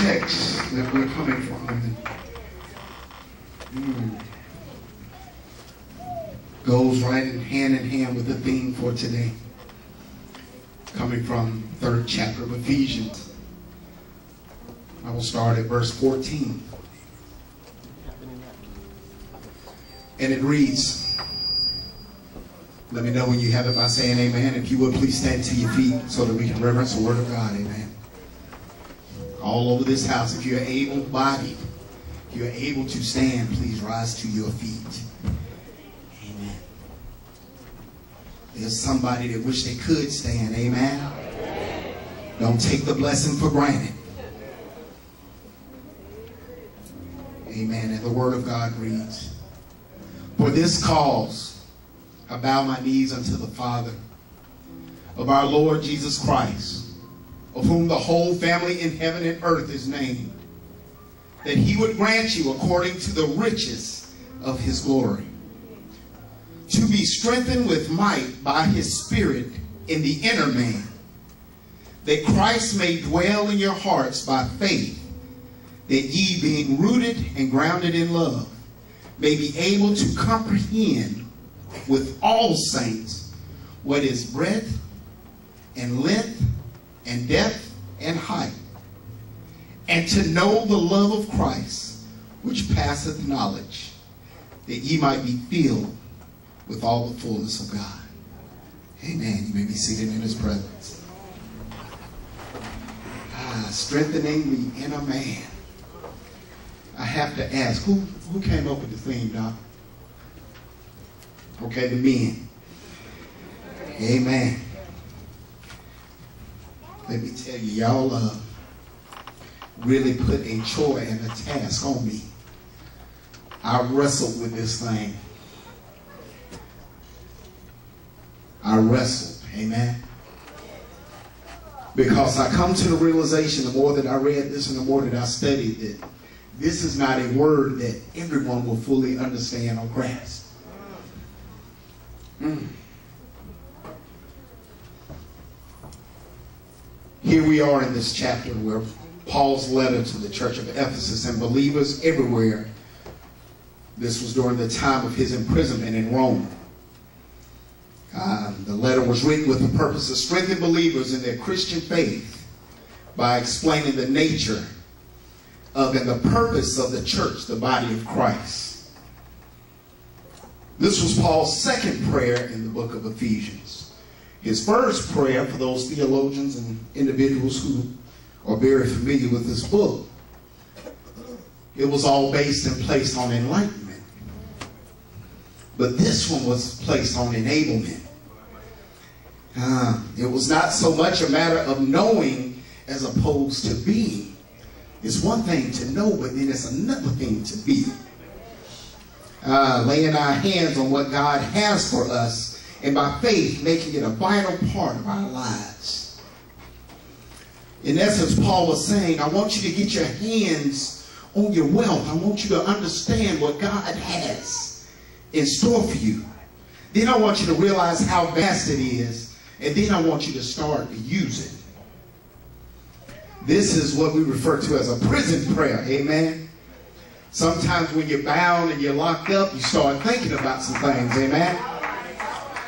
The text that we're coming from mm, goes right in hand in hand with the theme for today. Coming from third chapter of Ephesians. I will start at verse 14. And it reads, let me know when you have it by saying amen. If you would please stand to your feet so that we can reverence the word of God. Amen. All over this house, if you're able bodied, if you're able to stand, please rise to your feet. Amen. There's somebody that wish they could stand. Amen. Don't take the blessing for granted. Amen. And the word of God reads, For this cause I bow my knees unto the Father of our Lord Jesus Christ, of whom the whole family in heaven and earth is named, that he would grant you according to the riches of his glory, to be strengthened with might by his Spirit in the inner man, that Christ may dwell in your hearts by faith, that ye being rooted and grounded in love, may be able to comprehend with all saints what is breadth and length and depth and height, and to know the love of Christ, which passeth knowledge, that ye might be filled with all the fullness of God. Amen. You may be seated in his presence. Ah, strengthening the inner man. I have to ask, who, who came up with the theme, Doc? Okay, the men. Amen. Let me tell you, y'all uh, really put a chore and a task on me. I wrestled with this thing. I wrestled. Amen. Because I come to the realization the more that I read this and the more that I studied it, this is not a word that everyone will fully understand or grasp. Mm. Here we are in this chapter where Paul's letter to the church of Ephesus and believers everywhere. This was during the time of his imprisonment in Rome. Uh, the letter was written with the purpose of strengthening believers in their Christian faith by explaining the nature of and the purpose of the church, the body of Christ. This was Paul's second prayer in the book of Ephesians. His first prayer for those theologians and individuals who are very familiar with this book, it was all based and placed on enlightenment. But this one was placed on enablement. Uh, it was not so much a matter of knowing as opposed to being. It's one thing to know, but then it's another thing to be uh, laying our hands on what God has for us, and by faith, making it a vital part of our lives. In essence, Paul was saying, I want you to get your hands on your wealth. I want you to understand what God has in store for you. Then I want you to realize how vast it is, and then I want you to start to use it. This is what we refer to as a prison prayer. Amen. Sometimes when you're bound and you're locked up, you start thinking about some things. Amen?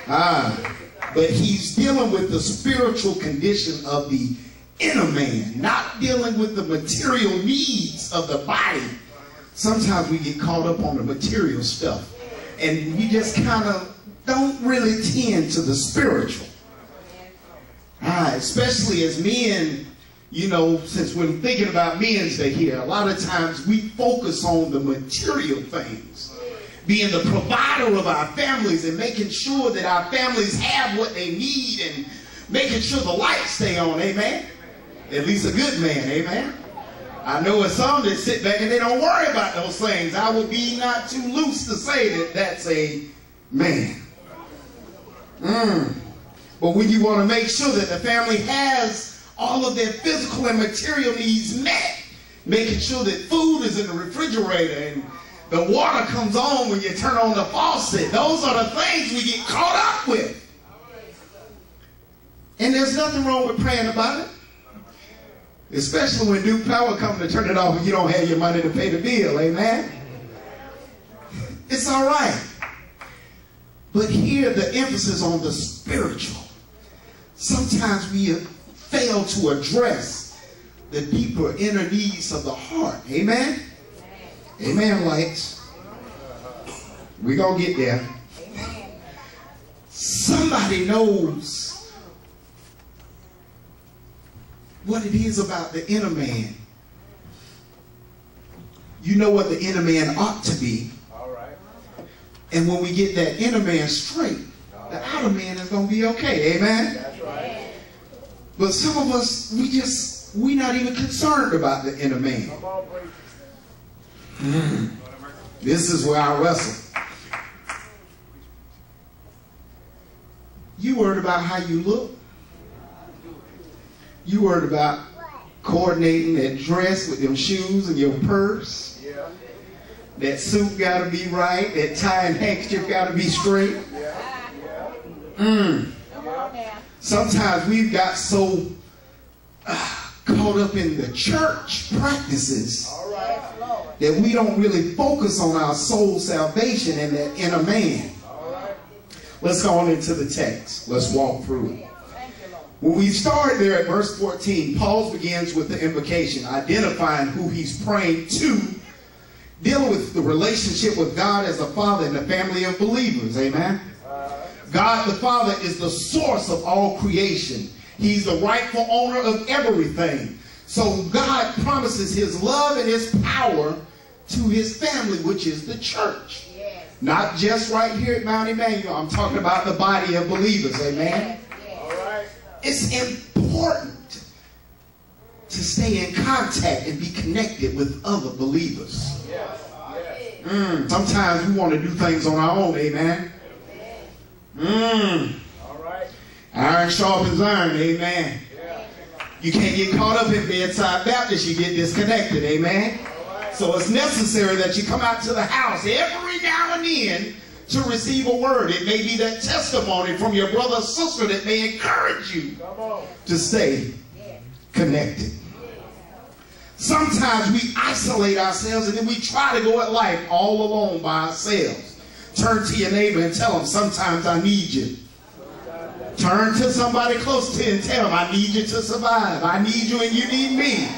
Ah, but he's dealing with the spiritual condition of the inner man, not dealing with the material needs of the body. Sometimes we get caught up on the material stuff and we just kind of don't really tend to the spiritual. Ah, especially as men you know, since we're thinking about Men's Day here, a lot of times we focus on the material things, being the provider of our families and making sure that our families have what they need and making sure the lights stay on, amen? At least a good man, amen? I know of some that sit back and they don't worry about those things. I would be not too loose to say that that's a man. Mm. But when you want to make sure that the family has all of their physical and material needs met, making sure that food is in the refrigerator and the water comes on when you turn on the faucet. Those are the things we get caught up with. And there's nothing wrong with praying about it. Especially when new Power comes to turn it off and you don't have your money to pay the bill. Amen. It's all right. But here the emphasis on the spiritual. Sometimes we fail to address the deeper inner needs of the heart. Amen. Amen, lights. We're going to get there. Somebody knows what it is about the inner man. You know what the inner man ought to be. And when we get that inner man straight, the outer man is going to be okay. Amen? But some of us, we just, we're not even concerned about the inner man. Mm. This is where I wrestle. You worried about how you look. You worried about coordinating that dress with your shoes and your purse. Yeah. That suit got to be right. That tie and handkerchief got to be straight. Yeah. Mm. Sometimes we've got so uh, caught up in the church practices that we don't really focus on our soul salvation and that inner man. Let's go on into the text. Let's walk through it. When we start there at verse 14, Paul begins with the invocation, identifying who he's praying to, dealing with the relationship with God as a father and the family of believers. Amen. God the Father is the source of all creation. He's the rightful owner of everything. So God promises his love and his power to his family, which is the church. Yes. Not just right here at Mount Emmanuel. I'm talking about the body of believers. Amen. Yes. All right. It's important to stay in contact and be connected with other believers. Yes. Mm, sometimes we want to do things on our own. Amen. Mm. All right. Iron sharpens iron. Amen. You can't get caught up in bedside Baptist. You get disconnected. Amen. So it's necessary that you come out to the house every now and then to receive a word. It may be that testimony from your brother or sister that may encourage you to stay connected. Sometimes we isolate ourselves and then we try to go at life all alone by ourselves. Turn to your neighbor and tell them, sometimes I need you. Turn to somebody close to you and tell them, I need you to survive. I need you and you need me.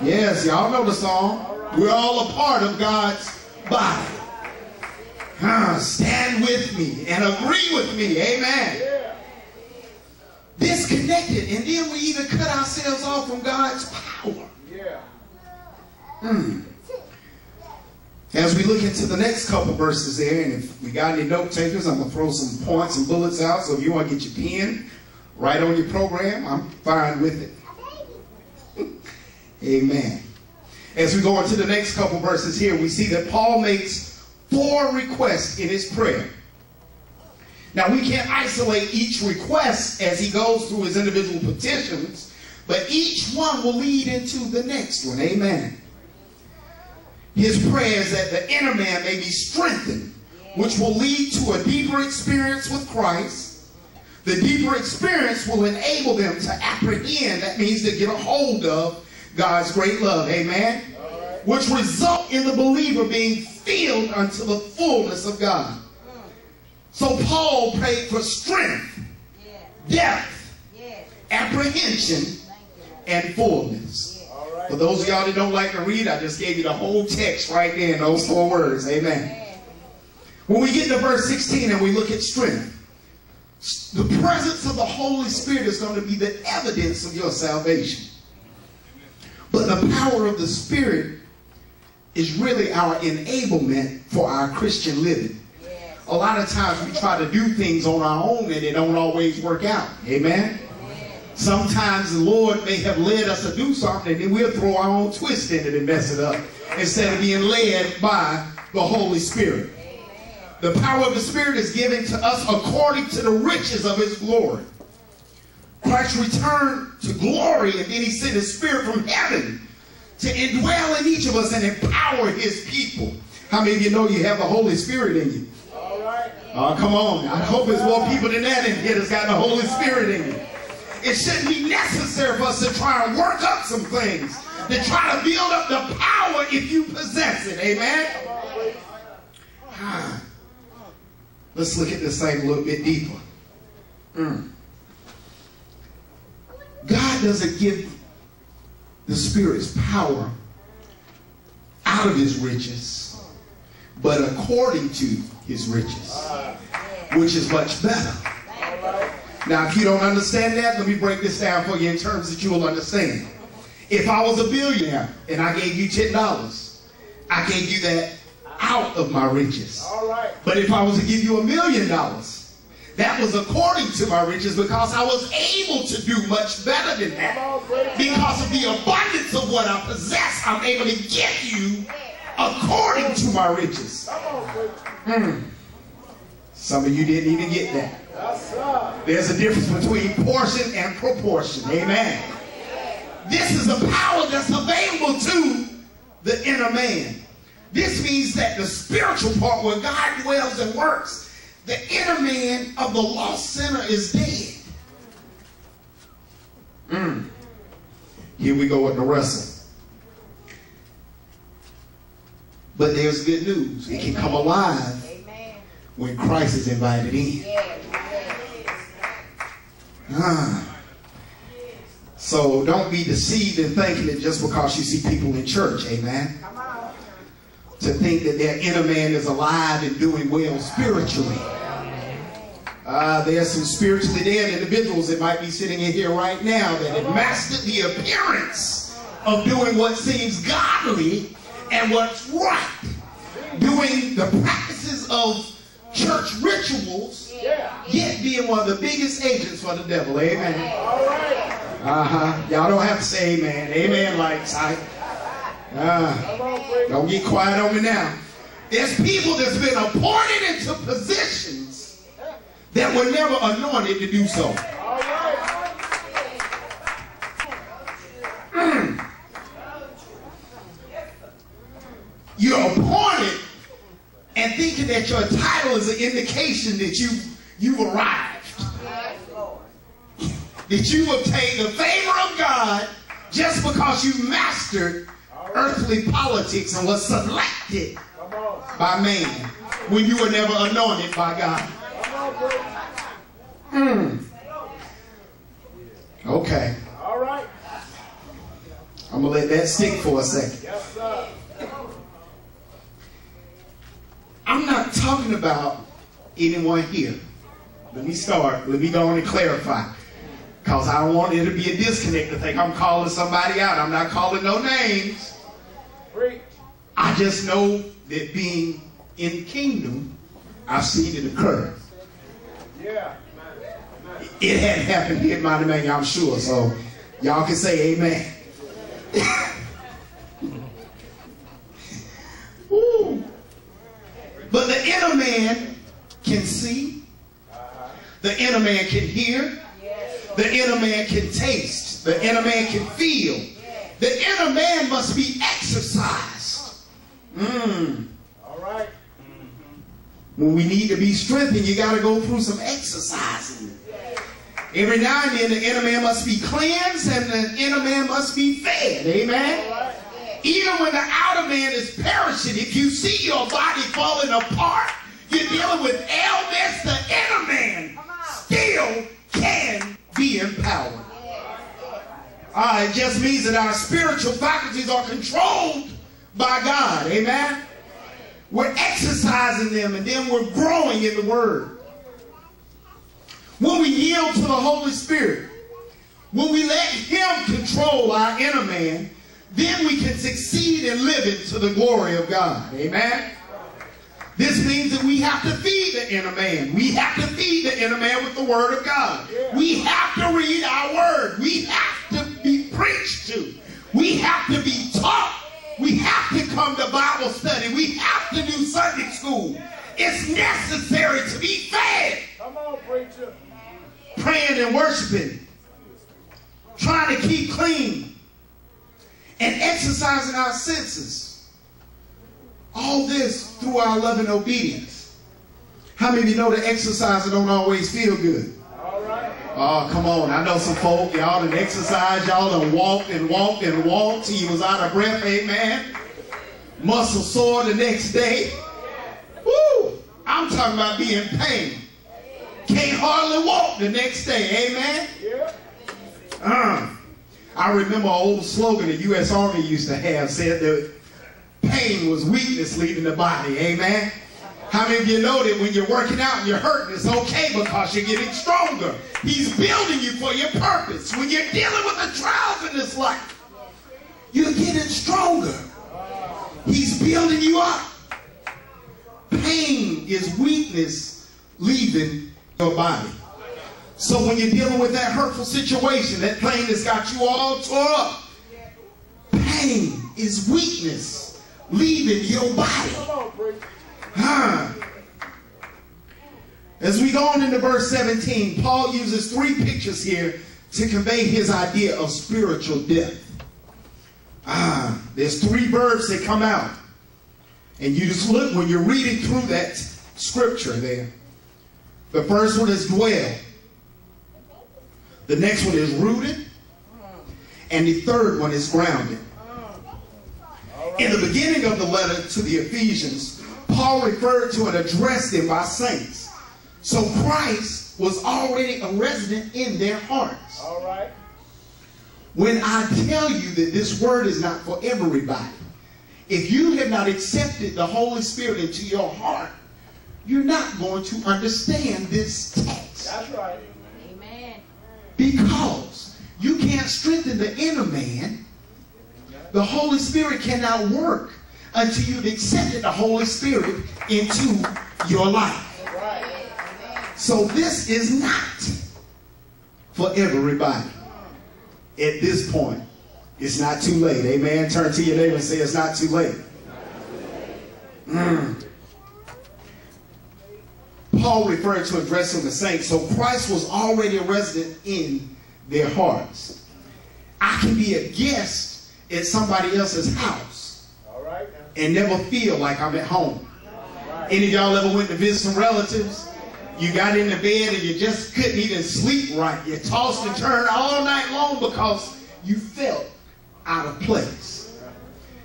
Yes, y'all know the song. We're all a part of God's body. Stand with me and agree with me. Amen. Disconnected, and then we even cut ourselves off from God's power. Yeah. As we look into the next couple verses there, and if we got any note takers, I'm going to throw some points and bullets out. So if you want to get your pen right on your program, I'm fine with it. Amen. As we go into the next couple verses here, we see that Paul makes four requests in his prayer. Now, we can't isolate each request as he goes through his individual petitions, but each one will lead into the next one. Amen. His prayer is that the inner man may be strengthened, which will lead to a deeper experience with Christ. The deeper experience will enable them to apprehend, that means to get a hold of God's great love. Amen. Which result in the believer being filled unto the fullness of God. So Paul prayed for strength, depth, apprehension, and fullness. For those of y'all that don't like to read, I just gave you the whole text right there in those four words. Amen. When we get to verse 16 and we look at strength, the presence of the Holy Spirit is going to be the evidence of your salvation. But the power of the Spirit is really our enablement for our Christian living. A lot of times we try to do things on our own and it don't always work out. Amen? Sometimes the Lord may have led us to do something and then we'll throw our own twist in it and mess it up instead of being led by the Holy Spirit. The power of the Spirit is given to us according to the riches of his glory. Christ returned to glory and then he sent his spirit from heaven to indwell in each of us and empower his people. How many of you know you have the Holy Spirit in you? All right. Oh, come on. I hope there's more people than that in here that's got the Holy Spirit in you. It shouldn't be necessary for us to try and work up some things, to try to build up the power if you possess it. Amen? Let's look at this thing a little bit deeper. Mm. God doesn't give the Spirit's power out of his riches, but according to his riches, which is much better. Now, if you don't understand that, let me break this down for you in terms that you will understand. If I was a billionaire and I gave you $10, I gave you that out of my riches. But if I was to give you a million dollars, that was according to my riches because I was able to do much better than that. Because of the abundance of what I possess, I'm able to give you according to my riches. Mm. Some of you didn't even get that. There's a difference between portion and proportion. Amen. This is a power that's available to the inner man. This means that the spiritual part where God dwells and works the inner man of the lost sinner is dead. Mm. Here we go with the wrestle. But there's good news. It can come alive when Christ is invited in. Ah. So don't be deceived in thinking that just because you see people in church, amen to think that their inner man is alive and doing well spiritually. Uh, there are some spiritually dead individuals that might be sitting in here right now that have mastered the appearance of doing what seems godly and what's right. Doing the practices of church rituals, yet being one of the biggest agents for the devil. Amen. Uh-huh. Y'all don't have to say amen. Amen like sight. Uh, don't get quiet on me now. There's people that's been appointed into positions that were never anointed to do so. Mm. You're appointed and thinking that your title is an indication that you you've arrived. That you obtained the favor of God just because you mastered earthly politics and was selected by man when you were never anointed by God. Hmm. Okay. All right. I'm going to let that stick for a second. Yes, sir. I'm not talking about anyone here. Let me start. Let me go on and clarify. Because I don't want it to be a disconnect to think I'm calling somebody out. I'm not calling no names. I just know that being in the kingdom, I've seen it occur. Yeah. It hadn't happened here in Man, I'm sure. So y'all can say amen. Woo. But the inner man can see. The inner man can hear. The inner man can taste. The inner man can feel. The inner man must be exercised. Mm. All right. When we need to be strengthened, you got to go through some exercising. Every now and then, the inner man must be cleansed and the inner man must be fed. Amen. Even when the outer man is perishing, if you see your body falling apart, you're dealing with ailments, the inner man still can be empowered. Uh, it just means that our spiritual faculties are controlled by God. Amen. We're exercising them and then we're growing in the Word. When we yield to the Holy Spirit, when we let Him control our inner man, then we can succeed in living to the glory of God. Amen. This means that we have to feed the inner man. We have to feed the inner man with the Word of God. We have to read our Word. We have to be preached to. We have to be taught. We have to come to Bible study. We have to do Sunday school. It's necessary to be fed. Come on, preacher. Praying and worshiping. Trying to keep clean. And exercising our senses. All this through our love and obedience. How many of you know that exercising don't always feel good? All right. Oh, come on. I know some folk, y'all done exercise, y'all done walked and walked and walked till you was out of breath, amen. Muscle sore the next day. Woo! I'm talking about being pain. Can't hardly walk the next day, amen. Uh, I remember an old slogan the U.S. Army used to have said that pain was weakness leaving the body. Amen. How many of you know that when you're working out and you're hurting, it's okay because you're getting stronger? He's building you for your purpose. When you're dealing with the trials in this life, you're getting stronger. He's building you up. Pain is weakness leaving your body. So when you're dealing with that hurtful situation, that pain that's got you all tore up, pain is weakness leaving your body. Come on, preacher. Huh. As we go on into verse 17, Paul uses three pictures here to convey his idea of spiritual death. Ah, there's three verbs that come out. And you just look when you're reading through that scripture there. The first one is dwell. The next one is rooted. And the third one is grounded. In the beginning of the letter to the Ephesians, Paul referred to and addressed them by saints. So Christ was already a resident in their hearts. All right. When I tell you that this word is not for everybody, if you have not accepted the Holy Spirit into your heart, you're not going to understand this text. That's right. Because you can't strengthen the inner man. The Holy Spirit cannot work until you've accepted the Holy Spirit into your life. So this is not for everybody. At this point, it's not too late. Amen. Turn to your neighbor and say it's not too late. Mm. Paul referred to addressing the saints. So Christ was already a resident in their hearts. I can be a guest at somebody else's house right and never feel like I'm at home. Any of y'all ever went to visit some relatives? You got in the bed and you just couldn't even sleep right. You tossed and turned all night long because you felt out of place.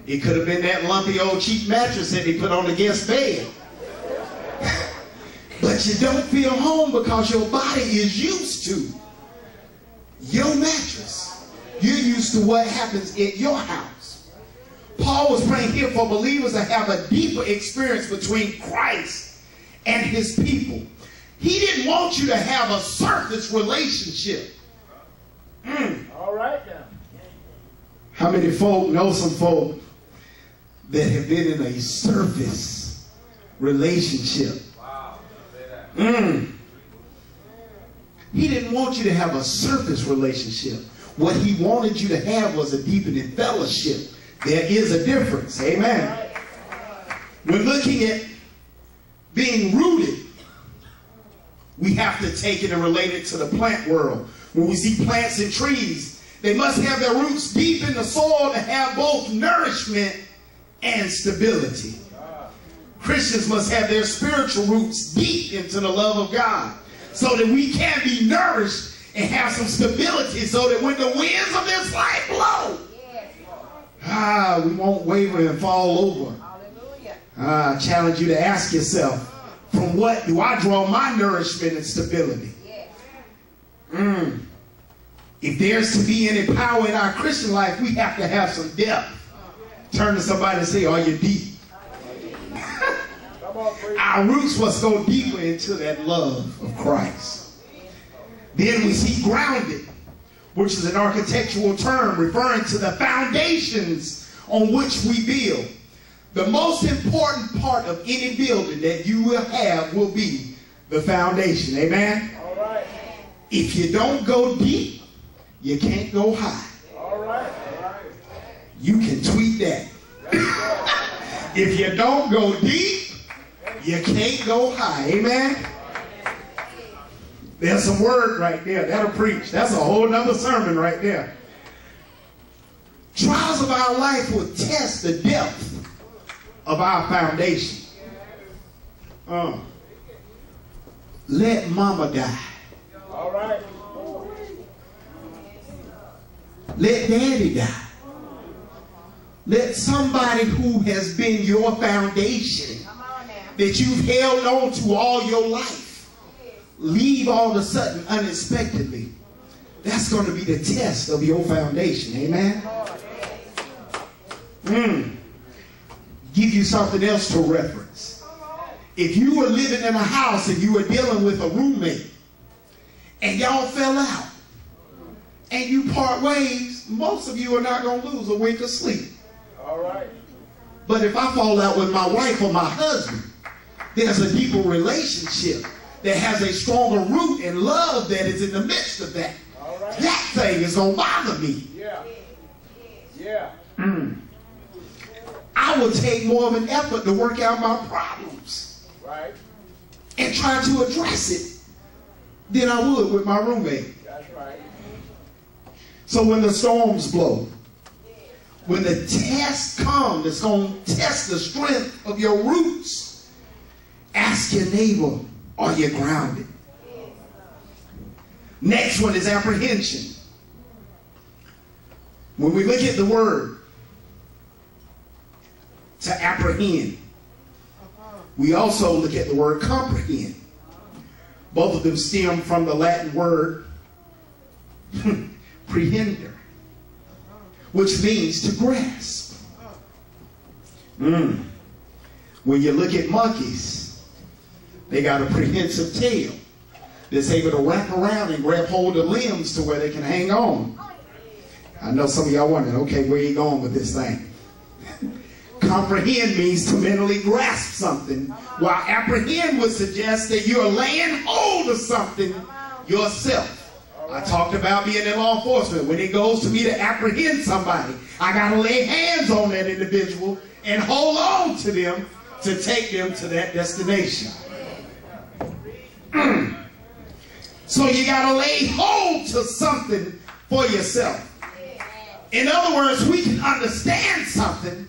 It could have been that lumpy old cheap mattress that they put on the guest bed. But you don't feel home because your body is used to your mattress. You're used to what happens at your house. Paul was praying here for believers to have a deeper experience between Christ and his people. He didn't want you to have a surface relationship. Mm. All right now. How many folk know some folk that have been in a surface relationship? Mm. He didn't want you to have a surface relationship. What he wanted you to have was a deepening fellowship. There is a difference. Amen. When looking at being rooted, we have to take it and relate it to the plant world. When we see plants and trees, they must have their roots deep in the soil to have both nourishment and stability. Christians must have their spiritual roots deep into the love of God so that we can be nourished and have some stability so that when the winds of this life blow, ah, we won't waver and fall over. Ah, I challenge you to ask yourself, from what do I draw my nourishment and stability? Mm. If there's to be any power in our Christian life, we have to have some depth. Turn to somebody and say, Are you deep? Come on, preacher. Our roots must go deeper into that love of Christ. Then we see grounded, which is an architectural term referring to the foundations on which we build. The most important part of any building that you will have will be the foundation. Amen? All right. If you don't go deep, you can't go high. All right. All right. You can tweet that. if you don't go deep, you can't go high. Amen? There's some word right there. That'll preach. That's a whole nother sermon right there. Trials of our life will test the depth of our foundation. Uh, let mama die. All right. Let daddy die. Let somebody who has been your foundation that you've held on to all your life leave all of a sudden unexpectedly. That's going to be the test of your foundation. Amen. Mm. Give you something else to reference. If you were living in a house and you were dealing with a roommate and y'all fell out and you part ways, most of you are not going to lose a wink of sleep. All right. But if I fall out with my wife or my husband, there's a deeper relationship that has a stronger root and love that is in the midst of that. Right. That thing is going to bother me. Yeah. Yeah. Mm. I will take more of an effort to work out my problems Right. and try to address it than I would with my roommate. That's right. So when the storms blow, when the test comes that's going to test the strength of your roots, ask your neighbor, are you grounded? Next one is apprehension. When we look at the word to apprehend, we also look at the word comprehend. Both of them stem from the Latin word prehender, which means to grasp. Mm. When you look at monkeys, they got a prehensile tail that's able to wrap around and grab hold of limbs to where they can hang on. I know some of y'all wondering, okay, where you going with this thing? Comprehend means to mentally grasp something, while apprehend would suggest that you're laying hold of something yourself. I talked about being in law enforcement. When it goes to me to apprehend somebody, I got to lay hands on that individual and hold on to them to take them to that destination. So you got to lay hold to something for yourself. In other words, we can understand something,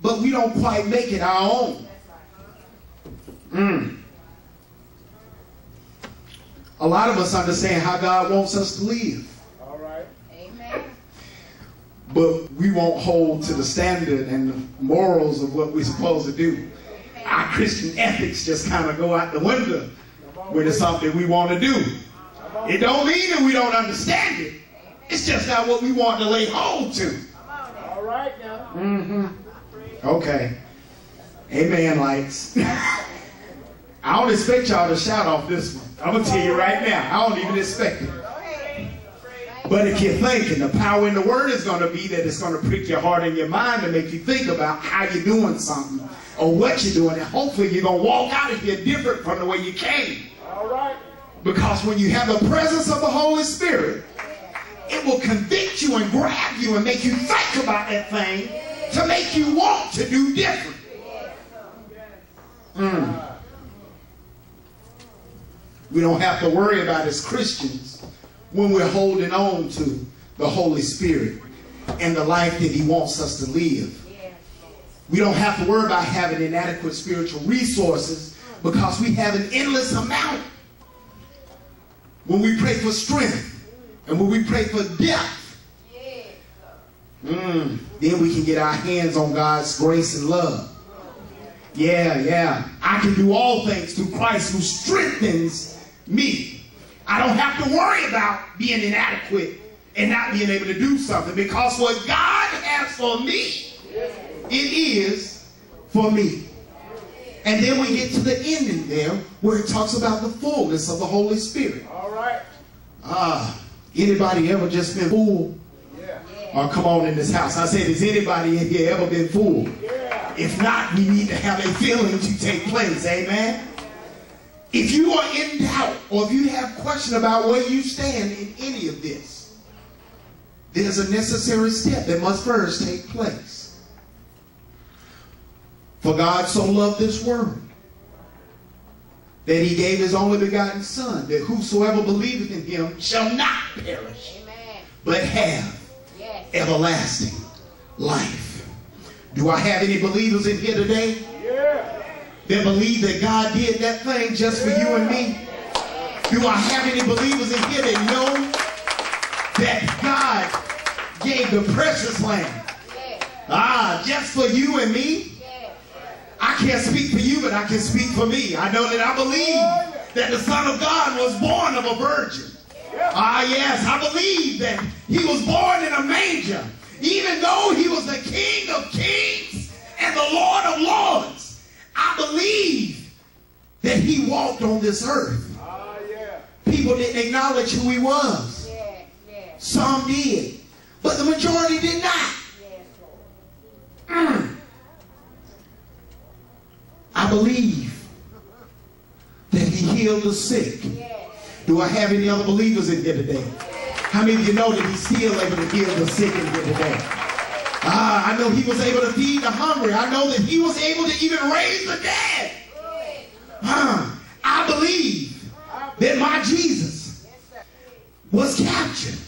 but we don't quite make it our own. Mm. A lot of us understand how God wants us to live, All right. Amen. but we won't hold to the standard and the morals of what we're supposed to do. Our Christian ethics just kind of go out the window when it's something we want to do. It don't mean that we don't understand it. It's just not what we want to lay hold to. All right now. Mm-hmm. Okay. Amen, lights. I don't expect y'all to shout off this one. I'm going to tell you right now. I don't even expect it. But if you're thinking, the power in the word is going to be that it's going to prick your heart and your mind to make you think about how you're doing something or what you're doing. And hopefully you're going to walk out of here different from the way you came. Because when you have the presence of the Holy Spirit, it will convict you and grab you and make you think about that thing to make you want to do different. Mm. We don't have to worry about as Christians when we're holding on to the Holy Spirit and the life that He wants us to live. We don't have to worry about having inadequate spiritual resources because we have an endless amount. When we pray for strength and when we pray for depth, mm, then we can get our hands on God's grace and love. Yeah, yeah. I can do all things through Christ who strengthens me. I don't have to worry about being inadequate and not being able to do something because what God has for me, it is for me. And then we get to the ending there where it talks about the fullness of the Holy Spirit. All right. Ah, anybody ever just been fooled? Yeah. Or come on in this house. I said, has anybody in here ever been fooled? Yeah. If not, we need to have a feeling to take place. Amen. If you are in doubt or if you have question about where you stand in any of this, there's a necessary step that must first take place. For God so loved this world that he gave his only begotten Son, that whosoever believeth in him shall not perish, Amen. but have Yes. everlasting life. Do I have any believers in here today Yeah. that believe that God did that thing just for you and me? Do I have any believers in here that know that God gave the precious lamb. Ah, just for you and me. I can't speak for you, but I can speak for me. I know that I believe that the Son of God was born of a virgin. Ah, yes, I believe that he was born in a manger. Even though he was the King of kings and the Lord of lords, I believe that he walked on this earth. People didn't acknowledge who he was. Some did, but the majority did not. Mm. Believe that he healed the sick. Do I have any other believers in here today? How many of you know that he's still able to heal the sick in here today? Ah, I know he was able to feed the hungry. I know that he was able to even raise the dead. Ah, I believe that my Jesus was captured.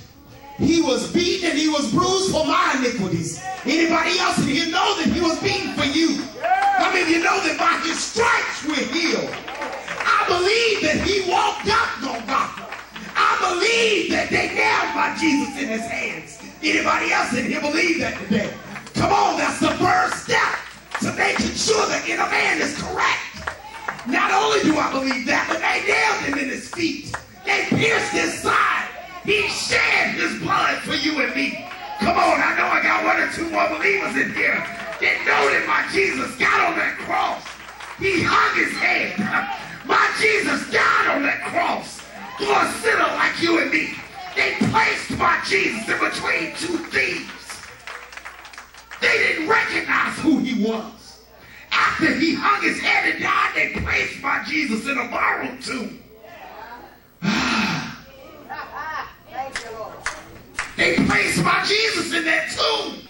He was beaten and he was bruised for my iniquities. Anybody else in here know that he was beaten for you? How many of you know that by his stripes we're healed? I believe that he walked up Golgotha. I believe that they nailed my Jesus in his hands. Anybody else in here believe that today? Come on, that's the first step to making sure the inner man is correct. Not only do I believe that, but they nailed him in his feet. They pierced his side. He shed his blood for you and me. Come on, I know I got one or two more believers in here that know that my Jesus got on that cross. He hung his head. My Jesus died on that cross for a sinner like you and me. They placed my Jesus in between two thieves. They didn't recognize who he was. After he hung his head and died, they placed my Jesus in a borrowed tomb. They placed my Jesus in that tomb.